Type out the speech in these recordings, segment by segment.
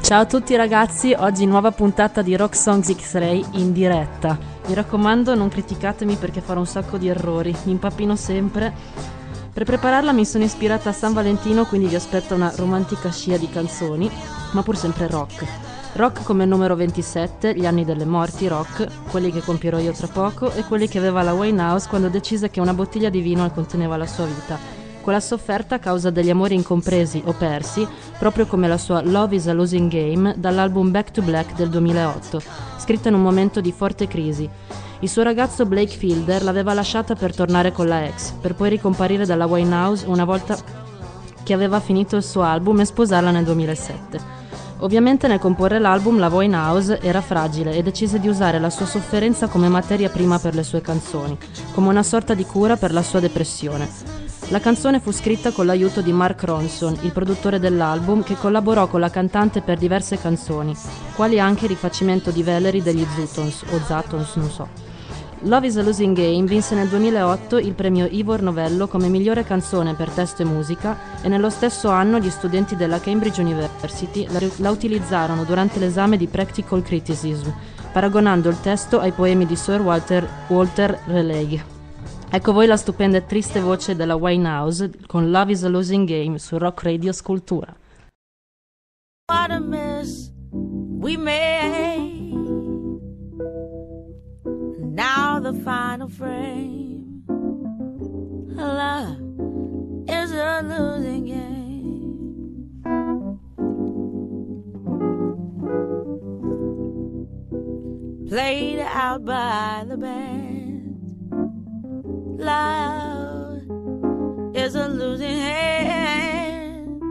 Ciao a tutti ragazzi, oggi nuova puntata di Rock Songs X-Ray in diretta. Mi raccomando non criticatemi perché farò un sacco di errori, mi impappino sempre. Per prepararla mi sono ispirata a San Valentino, quindi vi aspetto una romantica scia di canzoni, ma pur sempre rock. Rock come numero 27, gli anni delle morti rock, quelli che compierò io tra poco e quelli che aveva la Winehouse quando decise che una bottiglia di vino conteneva la sua vita quella sofferta a causa degli amori incompresi o persi, proprio come la sua Love is a Losing Game dall'album Back to Black del 2008, scritta in un momento di forte crisi. Il suo ragazzo Blake Fielder l'aveva lasciata per tornare con la ex, per poi ricomparire dalla Winehouse una volta che aveva finito il suo album e sposarla nel 2007. Ovviamente nel comporre l'album la Winehouse era fragile e decise di usare la sua sofferenza come materia prima per le sue canzoni, come una sorta di cura per la sua depressione. La canzone fu scritta con l'aiuto di Mark Ronson, il produttore dell'album, che collaborò con la cantante per diverse canzoni, quali anche il rifacimento di Valerie degli Zutons, o Zatons, non so. Love is a Losing Game vinse nel 2008 il premio Ivor Novello come migliore canzone per testo e musica e nello stesso anno gli studenti della Cambridge University la, la utilizzarono durante l'esame di Practical Criticism, paragonando il testo ai poemi di Sir Walter, Walter Raleigh. Ecco voi la stupenda e triste voce della Winehouse con Love is a Losing Game su Rock Radio Scultura. What a mess we made. Now the final frame. Love is a losing game. Played out by the band. love is a losing hand.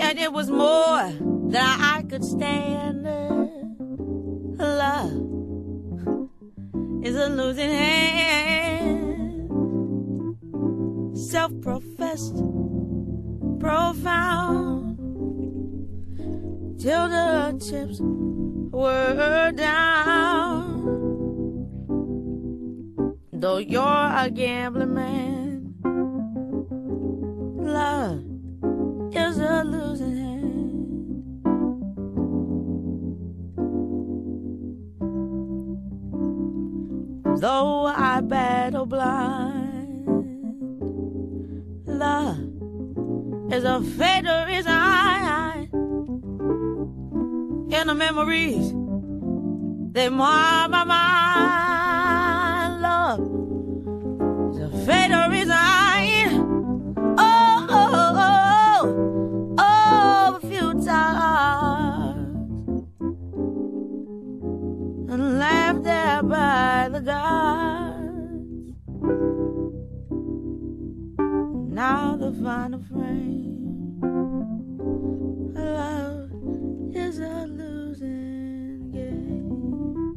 And it was more than I could stand. Love is a losing hand. Self professed, profound, till the chips were down though you're a gambling man. Love is a losing hand. Though I battle blind, love is a fatal resign. In the memories, they mar my mind fate or resign. Gods. Now the final frame. Love is a losing game.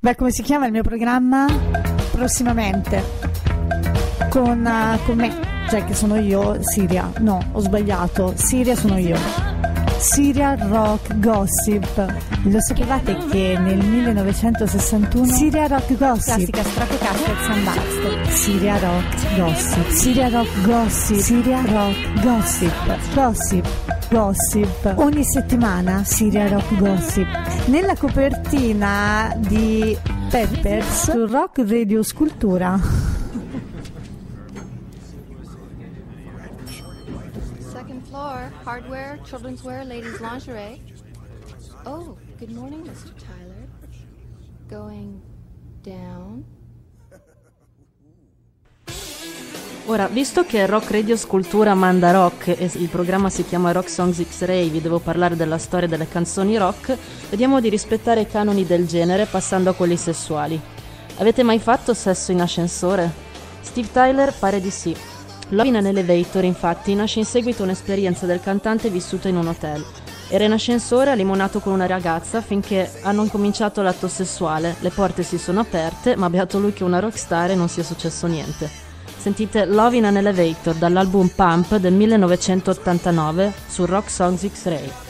Beh, come si chiama il mio programma? Prossimamente. Con, uh, con me, cioè che sono io, Siria. No, ho sbagliato. Siria sono io. Siria Rock Gossip. Lo sapevate che nel 1961 Siria Rock Gossip classica Stratocaster and Baxter Siria Rock Gossip Siria Rock Gossip Siria Rock Gossip Gossip Gossip. Ogni settimana Siria Rock Gossip. Nella copertina di Peppers su Rock Radio Scultura. Hardware, children's wear, ladies lingerie. Oh, good morning, Mr. Tyler. Going down. Ora, visto che Rock Radio Scultura manda rock e il programma si chiama Rock Songs X-Ray, vi devo parlare della storia delle canzoni rock, vediamo di rispettare i canoni del genere passando a quelli sessuali. Avete mai fatto sesso in ascensore? Steve Tyler pare di sì. Love in an Elevator, infatti, nasce in seguito un'esperienza del cantante vissuta in un hotel. Era in ascensore, ha limonato con una ragazza finché hanno incominciato l'atto sessuale. Le porte si sono aperte, ma beato lui che una rockstar e non sia successo niente. Sentite Love in an Elevator dall'album Pump del 1989 su Rock Songs X-Ray.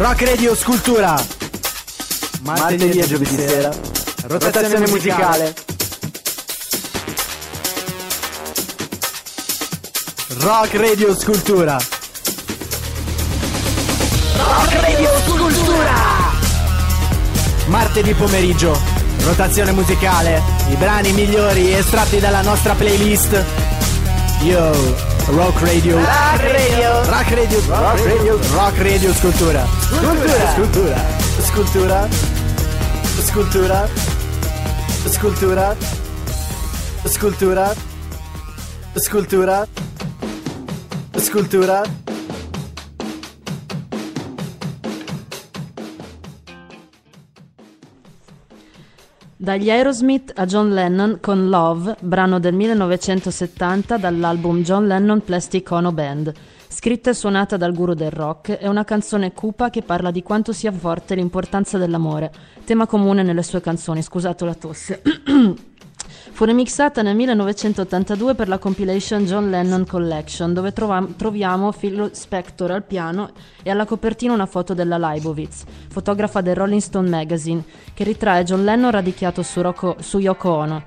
Rock Radio Scultura. Martedì e giovedì sera. Rotazione musicale. Rock Radio Scultura. Rock Radio Scultura. Martedì pomeriggio, rotazione musicale, i brani migliori estratti dalla nostra playlist. Yo, Rock Radio. Rock Radio. Rock Radio. Rock Radio. Rock Radio Scultura. Scultura. Scultura. Scultura. Scultura. Scultura. Scultura. Scultura. Scultura. Dagli Aerosmith a John Lennon con Love, brano del 1970 dall'album John Lennon Plastic Ono Band. Scritta e suonata dal guru del rock, è una canzone cupa che parla di quanto sia forte l'importanza dell'amore, tema comune nelle sue canzoni, scusate la tosse. Fu remixata nel 1982 per la compilation John Lennon Collection, dove trova- troviamo Phil Spector al piano e alla copertina una foto della Leibovitz, fotografa del Rolling Stone Magazine, che ritrae John Lennon radicchiato su, Rocco- su Yoko Ono.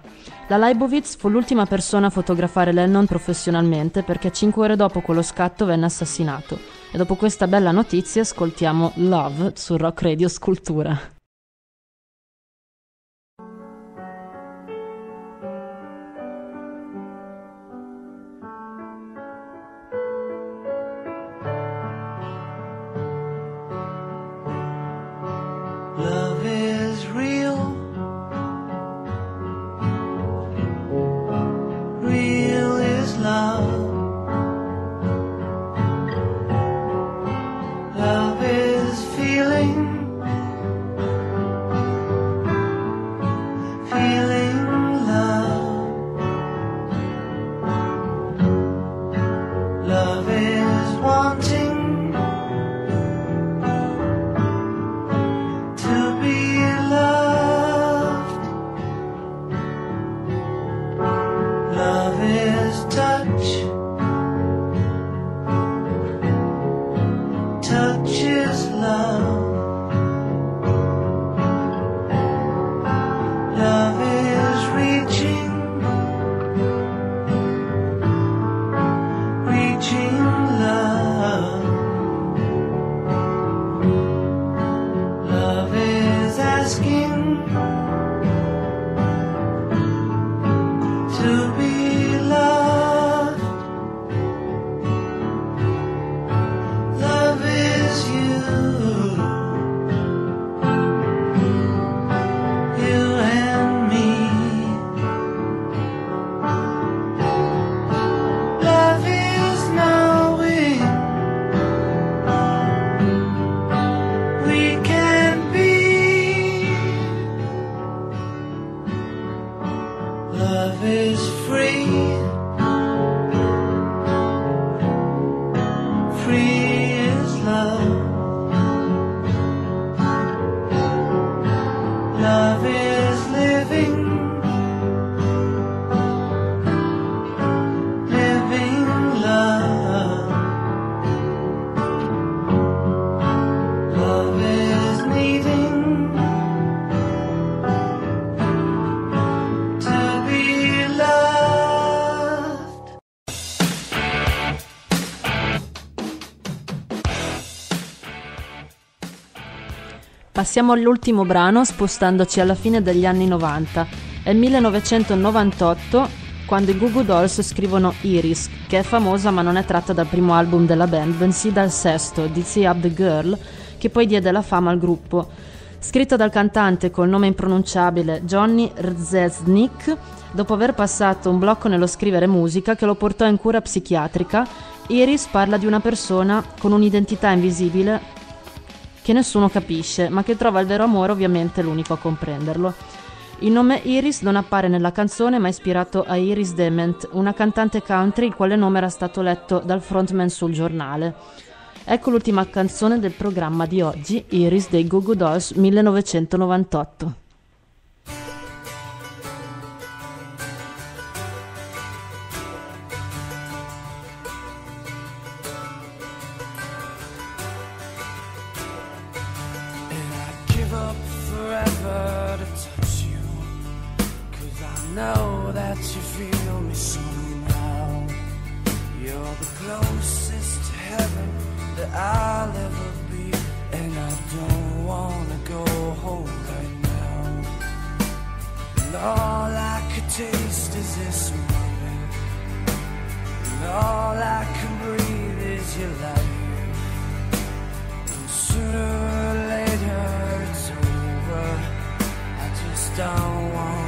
La Leibovitz fu l'ultima persona a fotografare Lennon professionalmente perché cinque ore dopo quello scatto venne assassinato. E dopo questa bella notizia ascoltiamo Love su Rock Radio Scultura. just love. Passiamo all'ultimo brano spostandoci alla fine degli anni 90. È il 1998 quando i Goo Goo Dolls scrivono Iris, che è famosa ma non è tratta dal primo album della band, bensì dal sesto, Dizzy Up the Girl, che poi diede la fama al gruppo. Scritta dal cantante col nome impronunciabile Johnny Rzeznik, dopo aver passato un blocco nello scrivere musica che lo portò in cura psichiatrica, Iris parla di una persona con un'identità invisibile che nessuno capisce, ma che trova il vero amore ovviamente l'unico a comprenderlo. Il nome Iris non appare nella canzone, ma è ispirato a Iris Dement, una cantante country il quale nome era stato letto dal frontman sul giornale. Ecco l'ultima canzone del programma di oggi, Iris dei Goo Goo Dolls 1998. And all I could taste is this moment. And all I can breathe is your life. And sooner or later it's over. I just don't want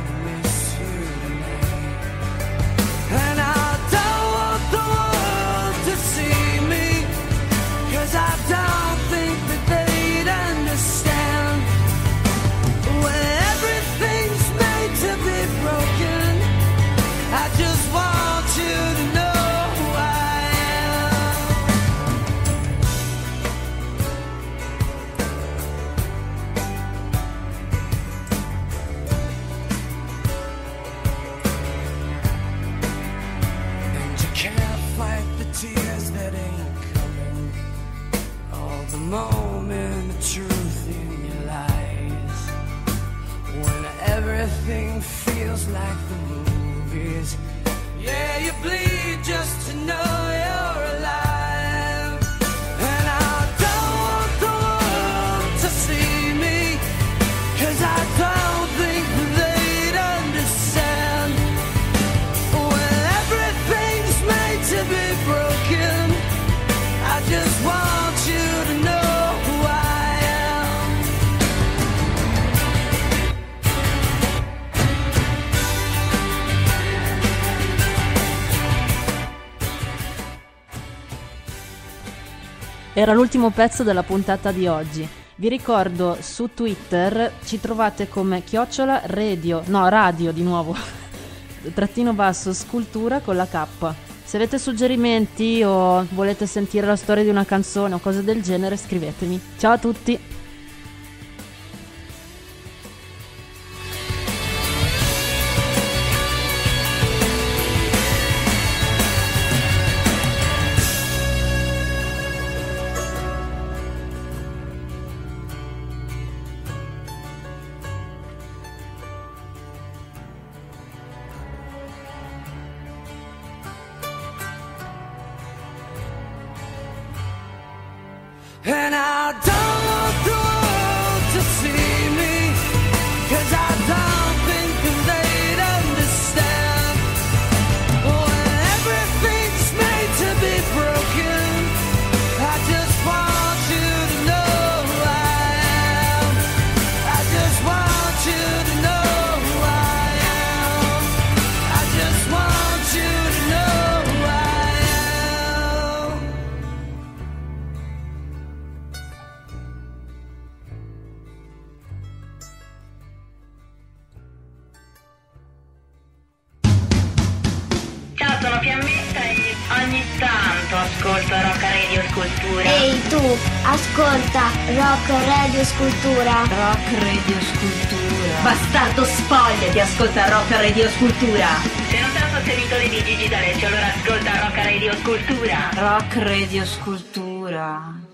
Era l'ultimo pezzo della puntata di oggi. Vi ricordo su Twitter ci trovate come chiocciola radio, no radio di nuovo, trattino basso scultura con la K. Se avete suggerimenti o volete sentire la storia di una canzone o cose del genere scrivetemi. Ciao a tutti! Scultura. Ehi tu, ascolta Rock Radio Scultura. Rock Radio Scultura. Bastardo spogliati, ascolta Rock Radio Scultura. Se non sei un sostenitore di Gigi D'Alessio, allora ascolta Rock Radio Scultura. Rock Radio Scultura.